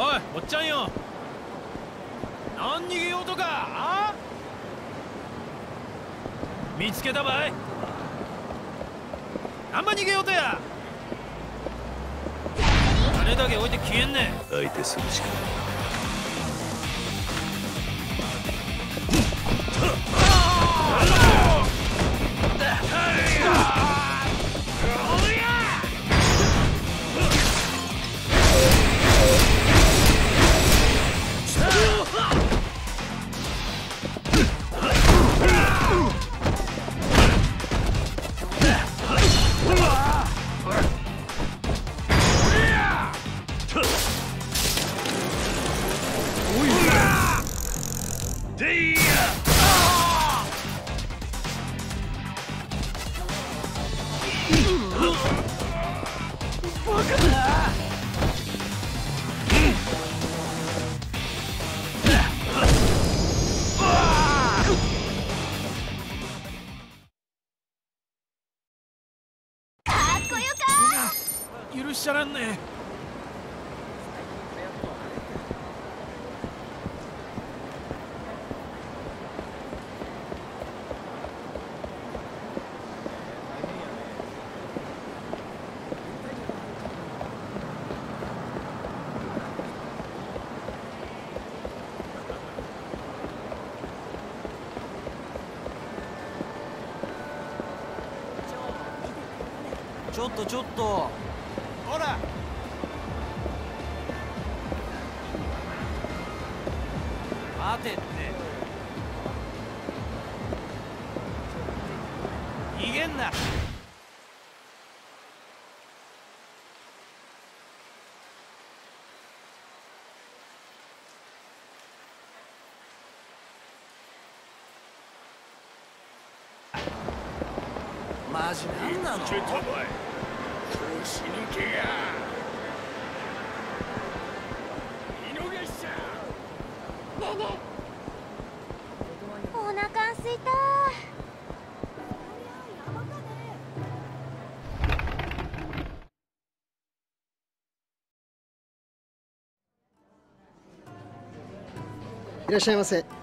おいおっちゃんよ。何逃げようとかあ？見つけたばい。あんま逃げようとや。金だけ置いて消えんね。相手するしかない。許とちょっと。ほら。待てって。逃げんな。マジなんなの？けたばい腰抜けや。見逃しちゃねえねえ。お腹すいた。いらっしゃいませ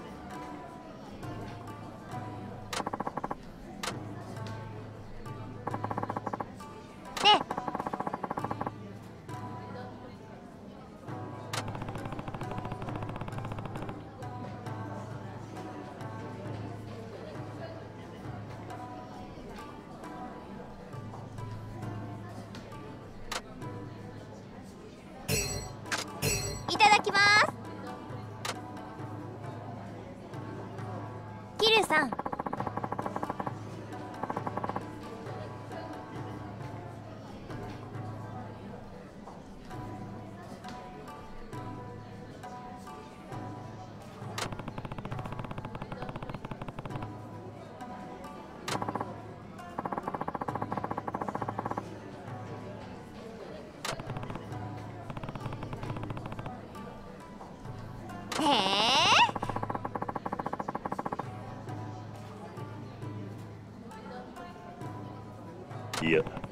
い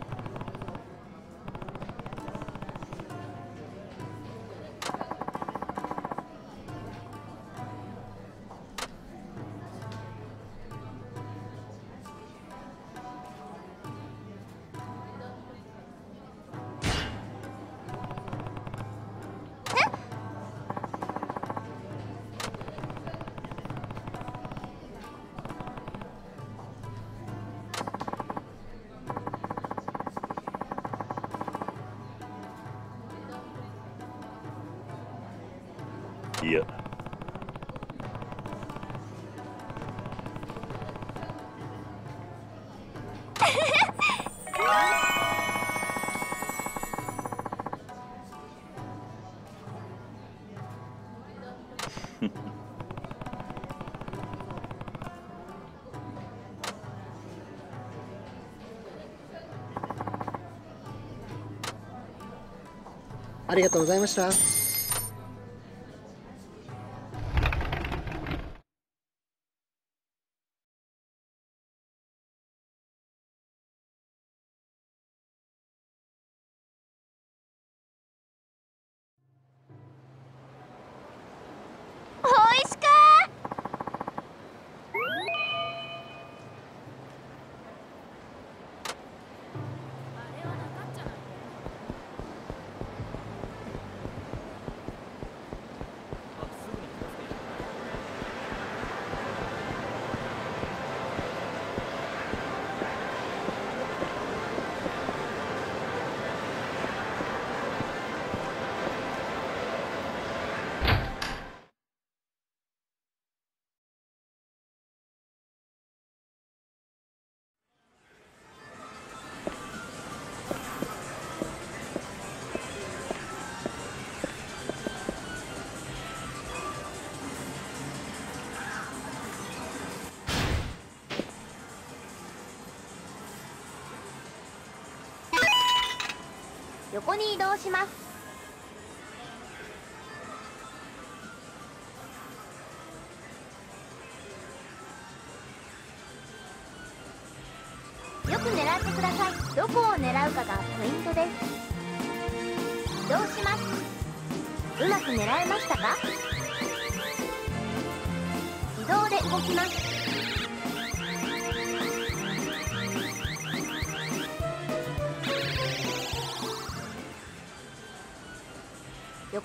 ありがとうございました。横に移動します。よく狙ってください。どこを狙うかがポイントです。移動します？うまく狙えましたか？移動で動きます。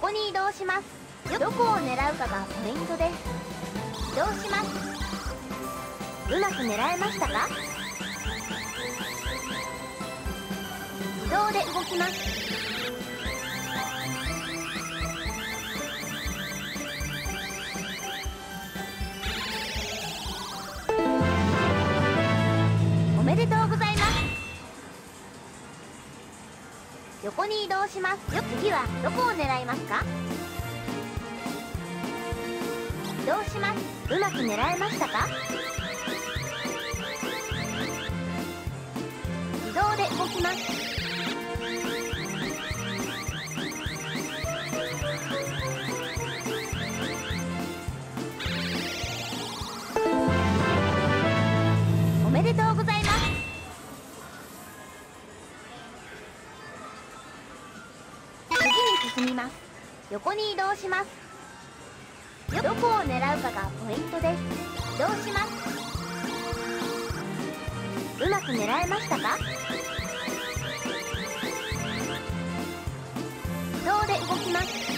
こに移動します。どこを狙うかがポイントです。移動します。うまく狙えましたか？移動で動きます。横に移動します。よ次はどこを狙いますか？移動します？うまく狙えましたか？自動で動きます。横に移動します。どこを狙うかがポイントです。移動します。うまく狙えましたか？自動で動きます。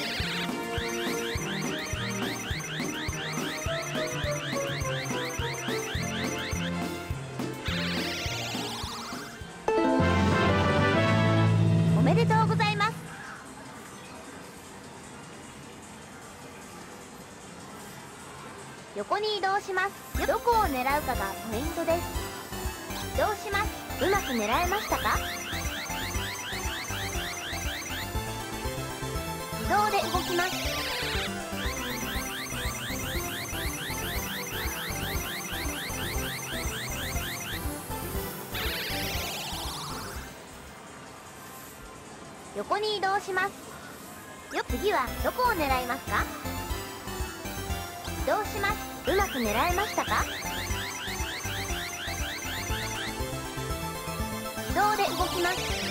しますどこを狙うかがポイントです。移動します？うまく狙えましたか？自動で動きます。横に移動します。よ次はどこを狙いますか？移動します。うまく狙えましたか？自動で動きます。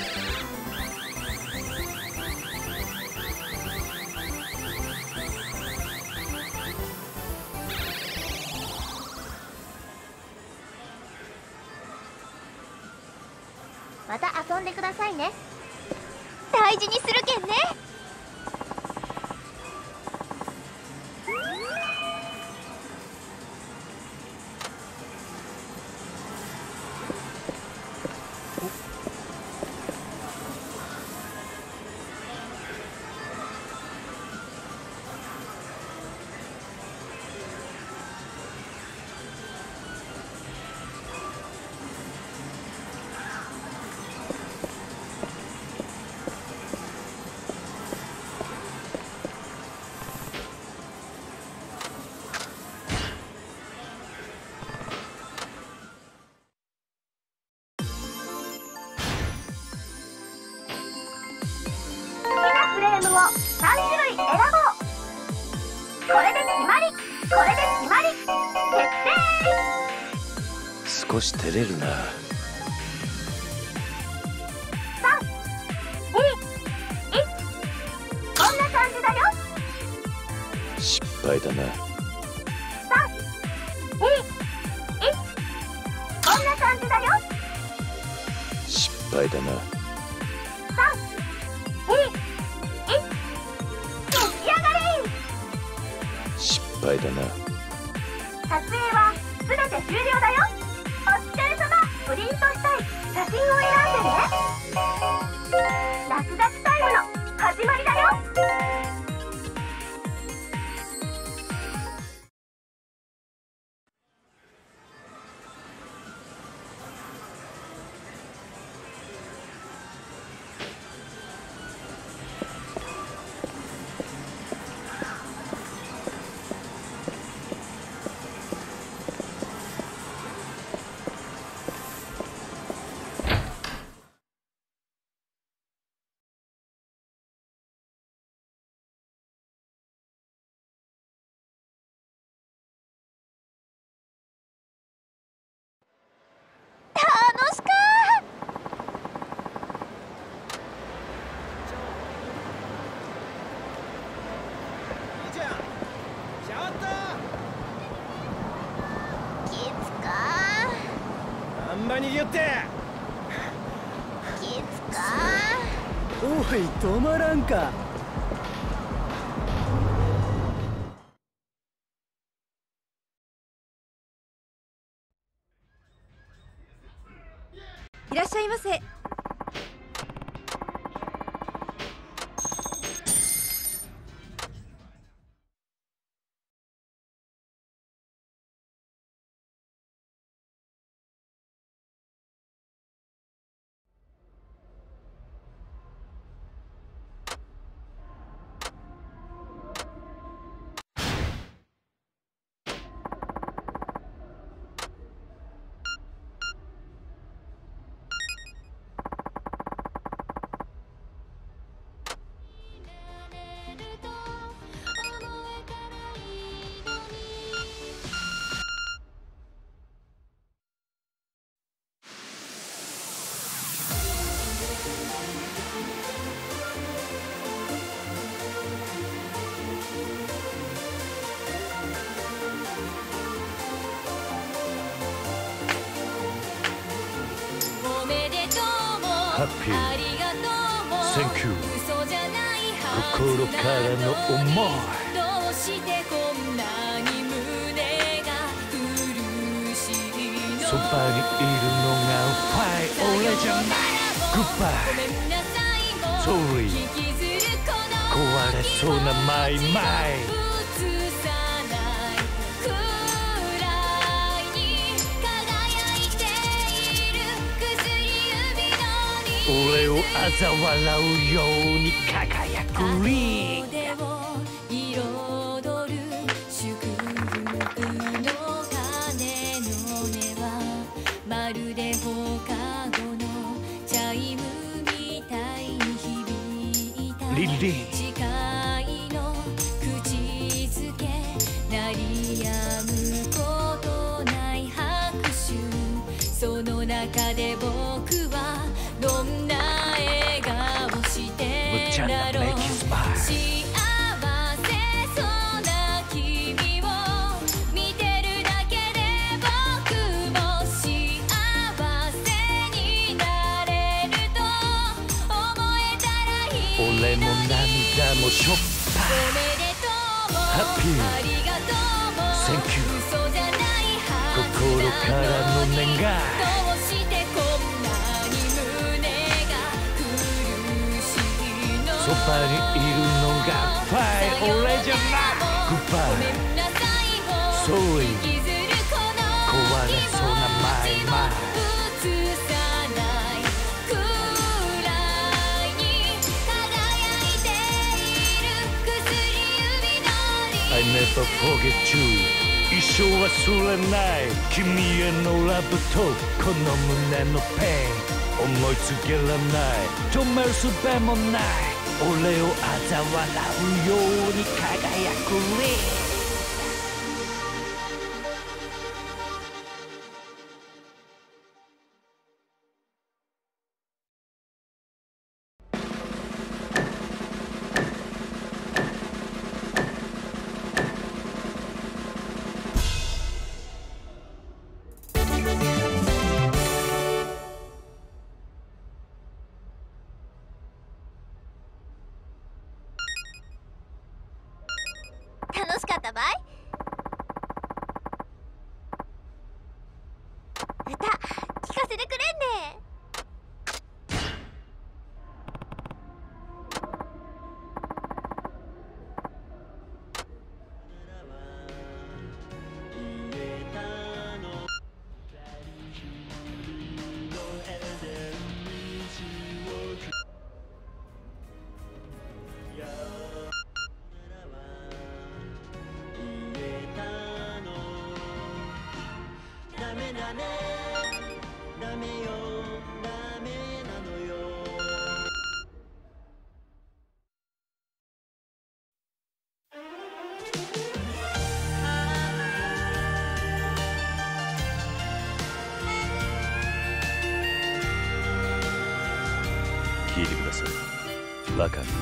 止まらんか。ピー。センキュー。心からの思い。そばにいるのがファイ。俺じゃない。グッバイソーリー壊れそうなマイマイ。嘲笑うように輝くリン Goodbye 俺じゃない Goodbye. そう壊れそうなマイマイ一生忘れない。君へのラブとこの胸のペン思いつけらない。止めるすべもない。俺を嘲笑うように輝く luck.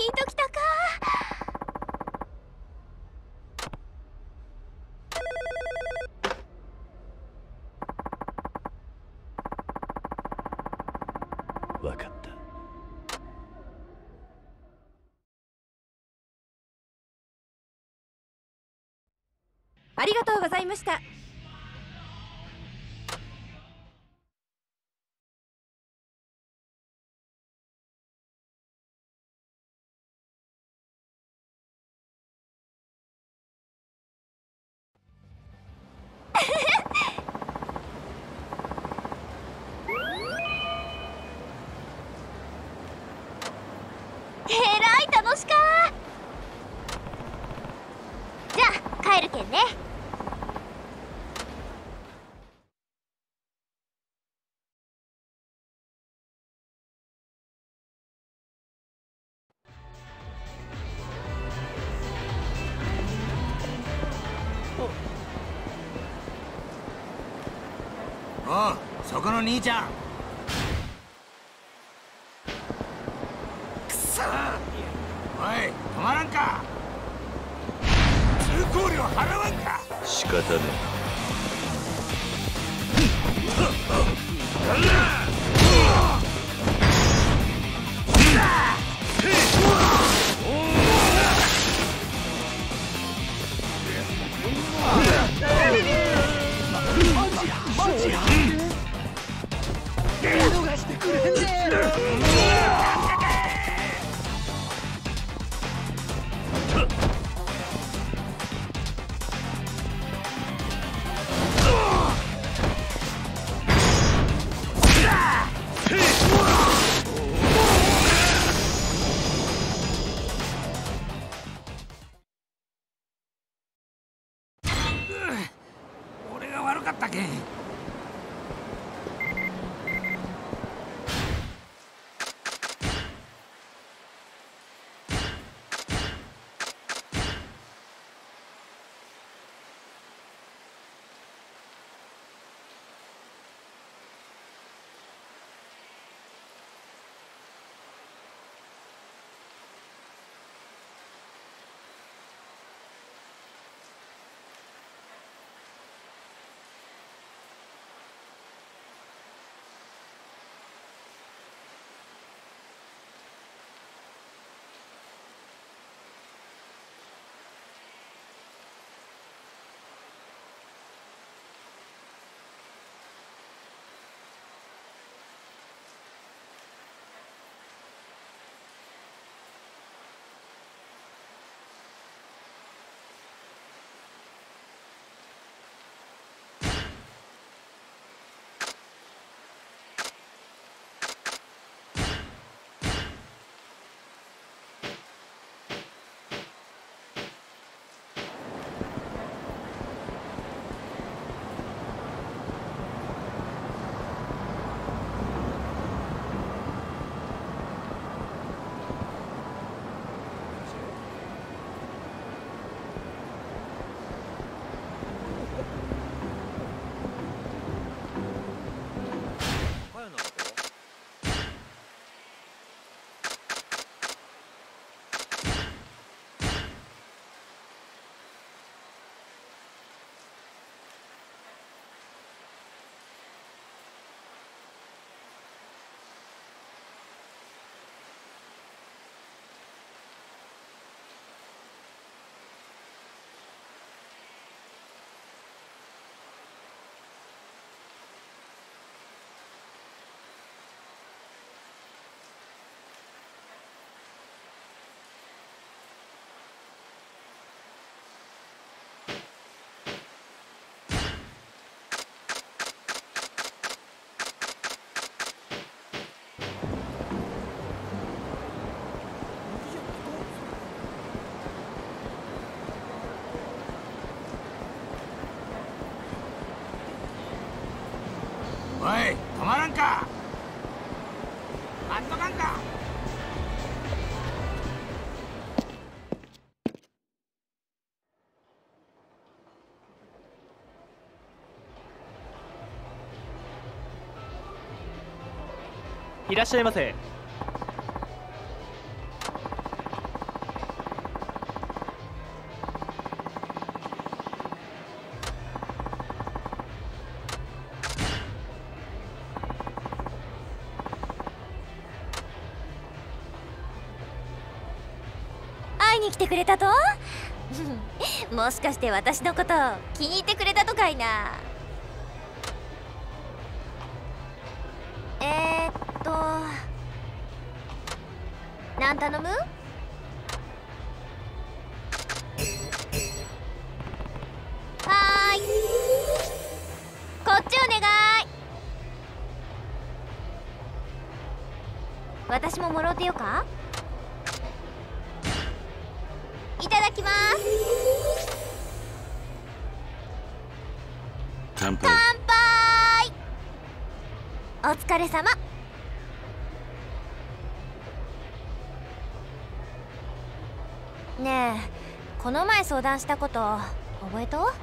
聞いときたか。ありがとうございました。じゃあ帰るけんね。おう。そこの兄ちゃん。いらっしゃいませ。会いに来てくれたと？もしかして私のこと気に入ってくれたとかいな。私ももろうてよか？いただきます。乾杯。お疲れ様。ねえこの前相談したこと覚えとあ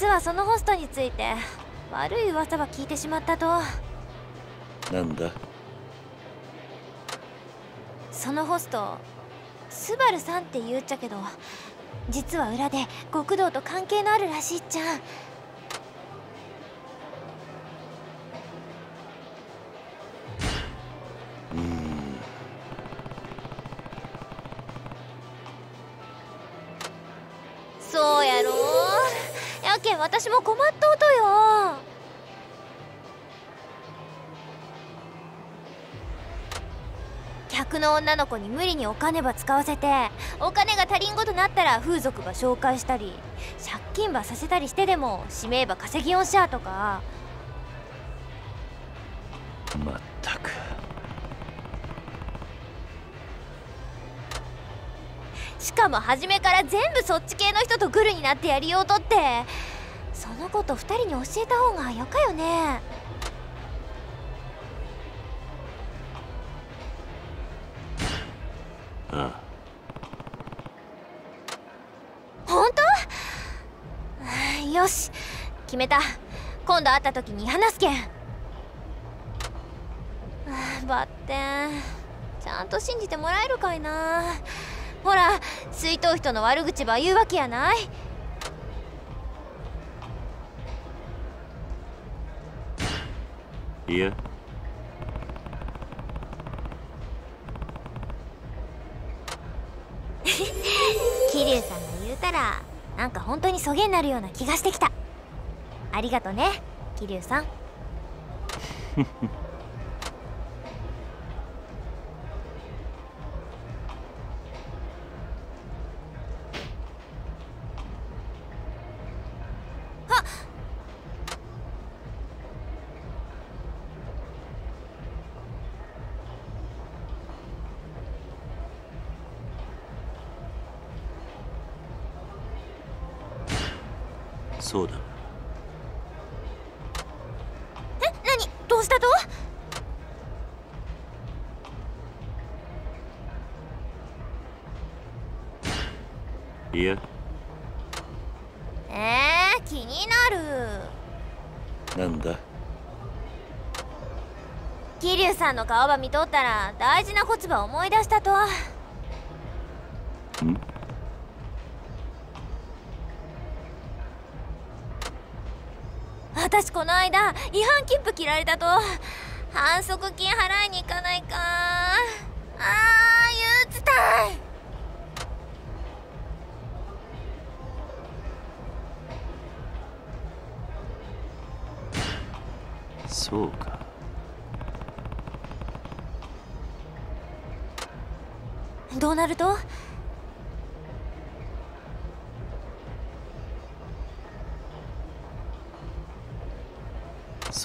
実はそのホストについて悪い噂は聞いてしまったと。なんだ？そのホストスバルさんって言うっちゃけど実は裏で極道と関係のあるらしいっちゃ。んけん私も困っとうとよ。客の女の子に無理にお金ば使わせてお金が足りんごとなったら風俗ば紹介したり借金ばさせたりしてでも指名ば稼ぎよんしゃとか。まったく。しかも初めから全部そっち系の人とグルになってやりようとってそのこと二人に教えた方がよかよね。あ本当？よし決めた。今度会った時に話すけん。バッテンちゃんと信じてもらえるかいな。ほら吸いとう人の悪口ば言うわけやないあいや桐生さんが言うたらなんか本当にそげになるような気がしてきた。ありがとね桐生さん。そうだ。え何？どうしたと？いや。えー、気になる。なんだ？桐生さんの顔ば見とったら大事な骨ば思い出したと私この間違反切符切られたと反則金払いに行かないか。あー憂鬱たい。そうか。どうなると？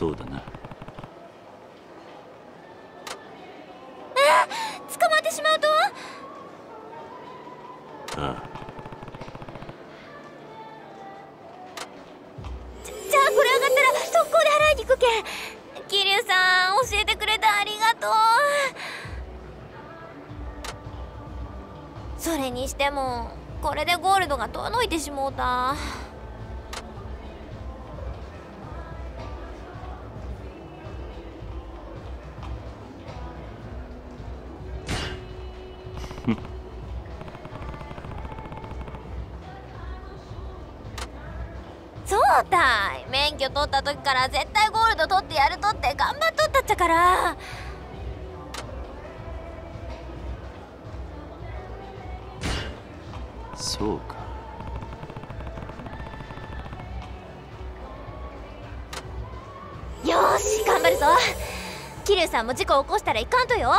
そうだな。捕まってしまうと？あじゃあこれ上がったら速攻で払いに行くけん。桐生さん教えてくれてありがとう。それにしてもこれでゴールドが遠のいてしもうた そうたい。免許取った時から絶対ゴールド取ってやるとって頑張っとったっちゃから。そうか。よーし頑張るぞ。桐生さんも事故起こしたらいかんとよ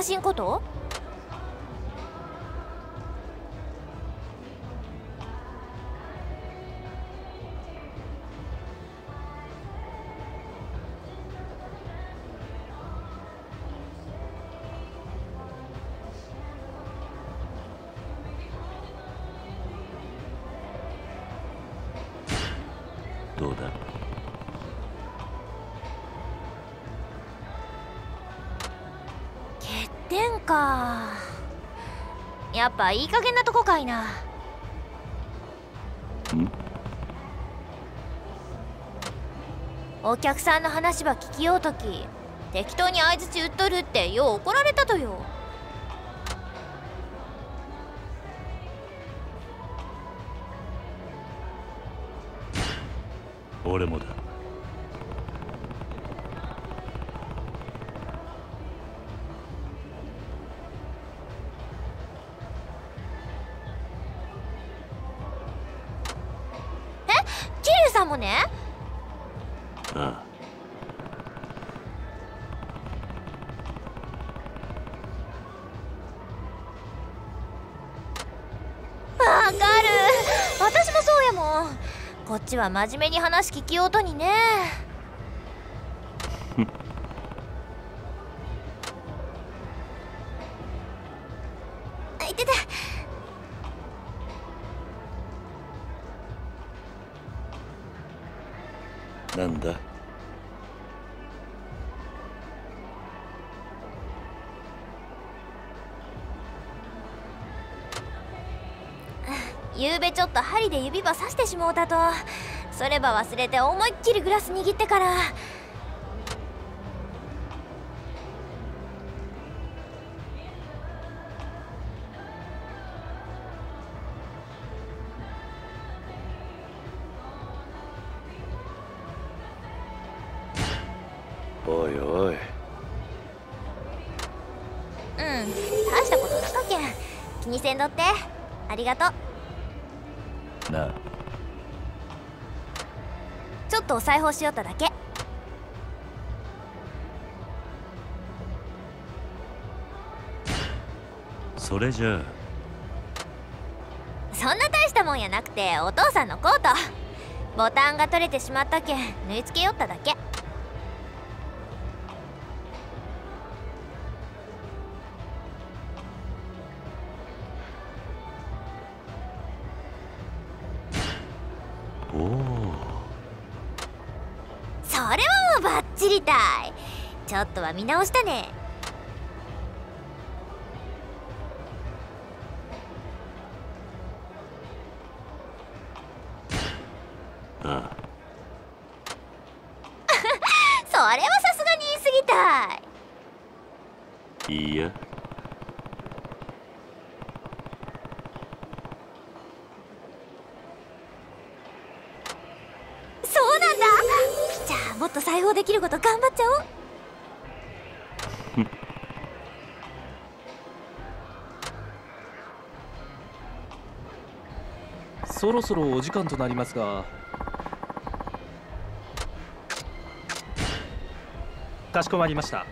私んことやっぱいい加減なとこかいな。ん？お客さんの話ば聞きようとき適当に相づち打っとるってよう怒られたとよ。俺もだちは真面目に話聞きようとにね。で指ば刺してしもうたと。それば忘れて思いっきりグラス握ってから。おいおい。うん大したことなかけん。気にせんどって。ありがとうな。あちょっとお裁縫しよっただけ。それじゃあ。そんな大したもんやなくてお父さんのコート。ボタンが取れてしまったけん縫い付けよっただけちょっとは見直したね。そろそろお時間となりますが。かしこまりました。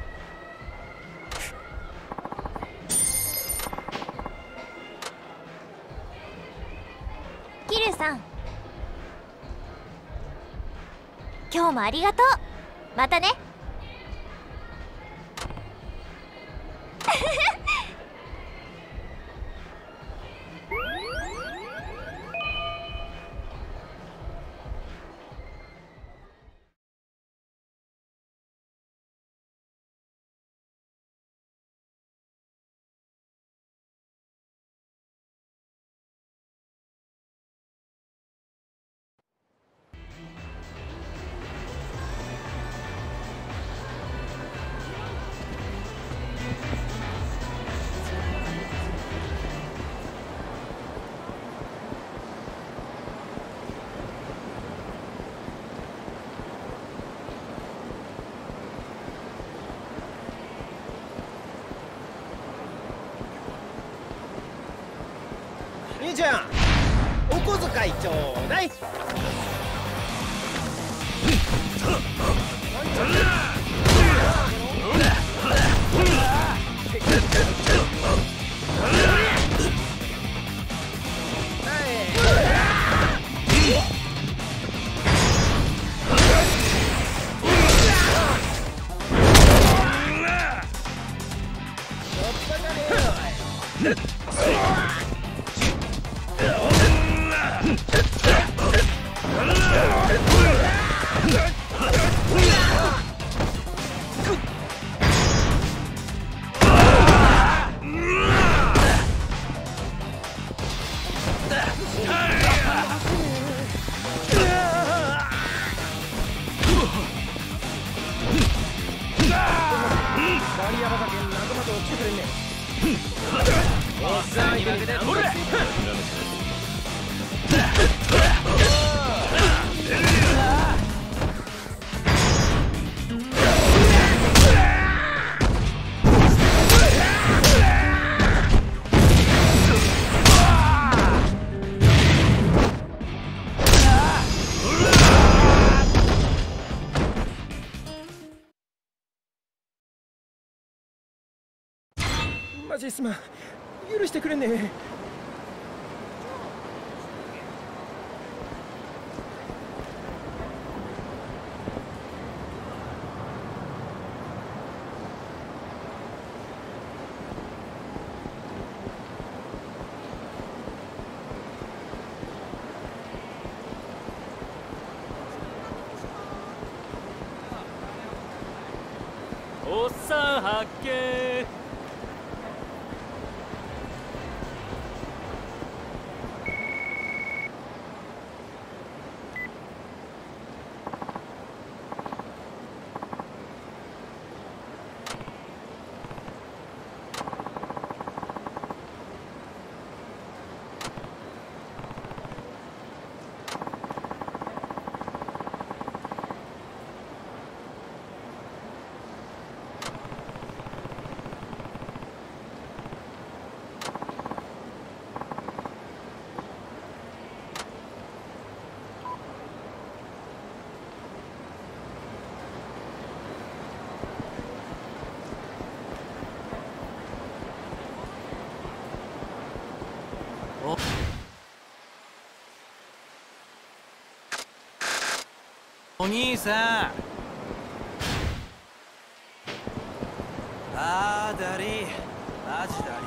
キルさん。今日もありがとう。またね。じゃん。お小遣いちょうだい。後を来てくれんねん。マジすまん許してくれねおっさん発見お兄さん。あーだり。ーマジだり。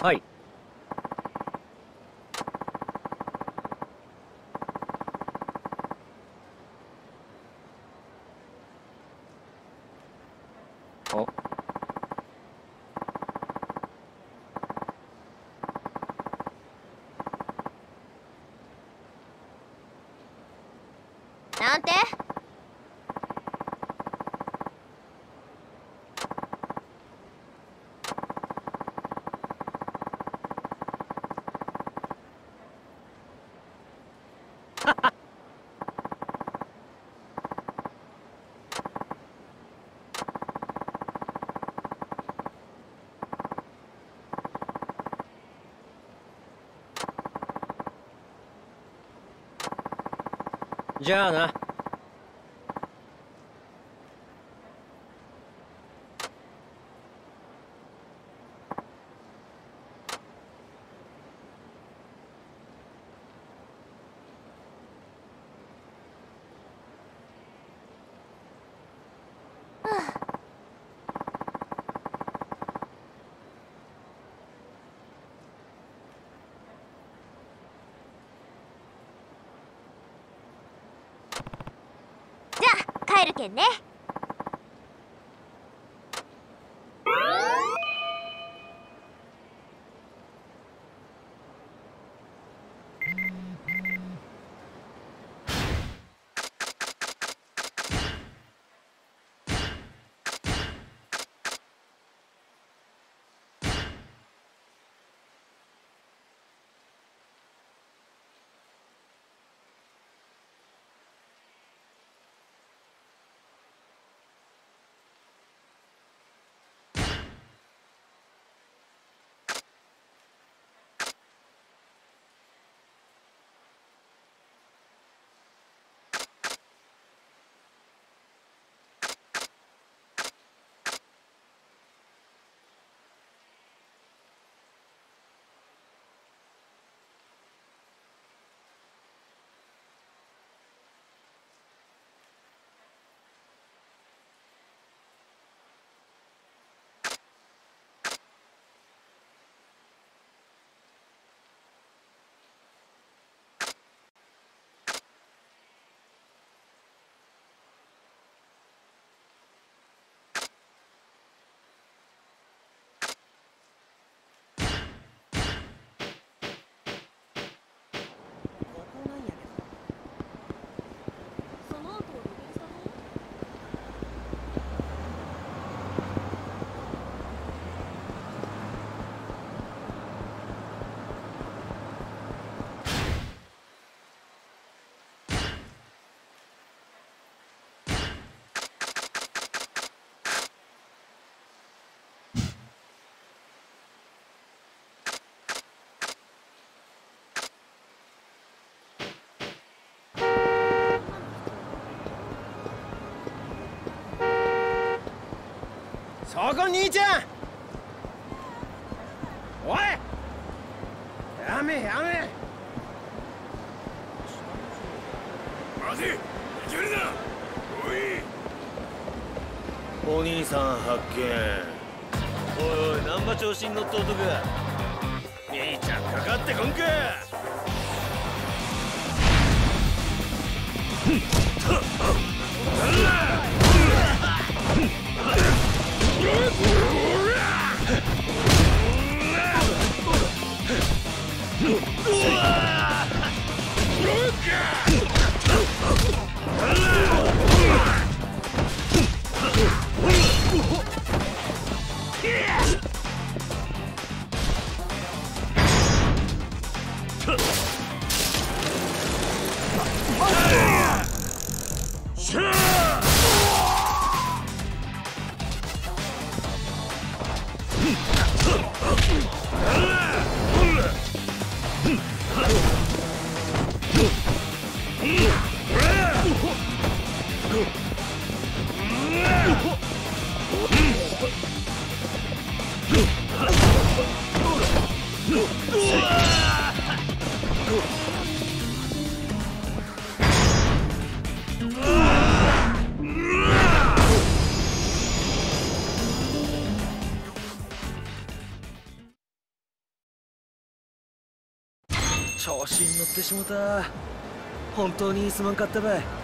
はいあなんてじゃあなじえるけんね。そこ兄ちゃんおいやめやめ待ていけるなおいお兄さん発見。おいおい難波調子に乗った男兄ちゃんかかってこんかふん Woo! に乗ってしもた。本当にすまんかったばい。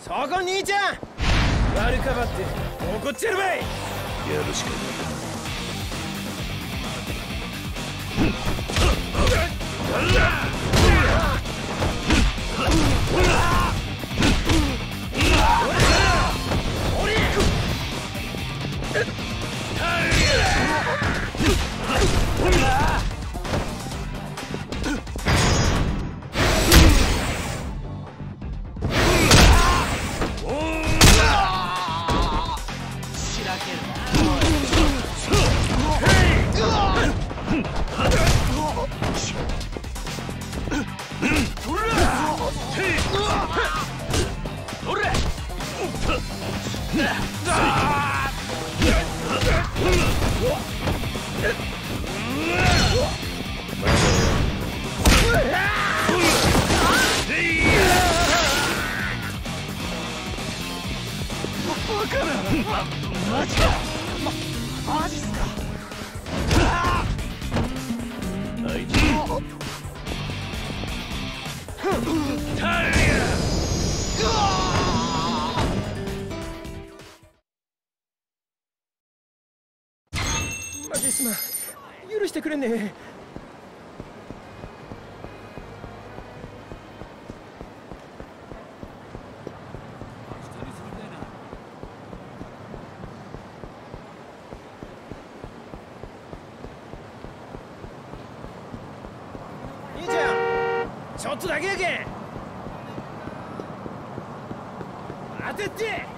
そこ兄ちゃん。悪かばって怒ってるばい。やるしかない ちょっとだけやけ。ん当てって。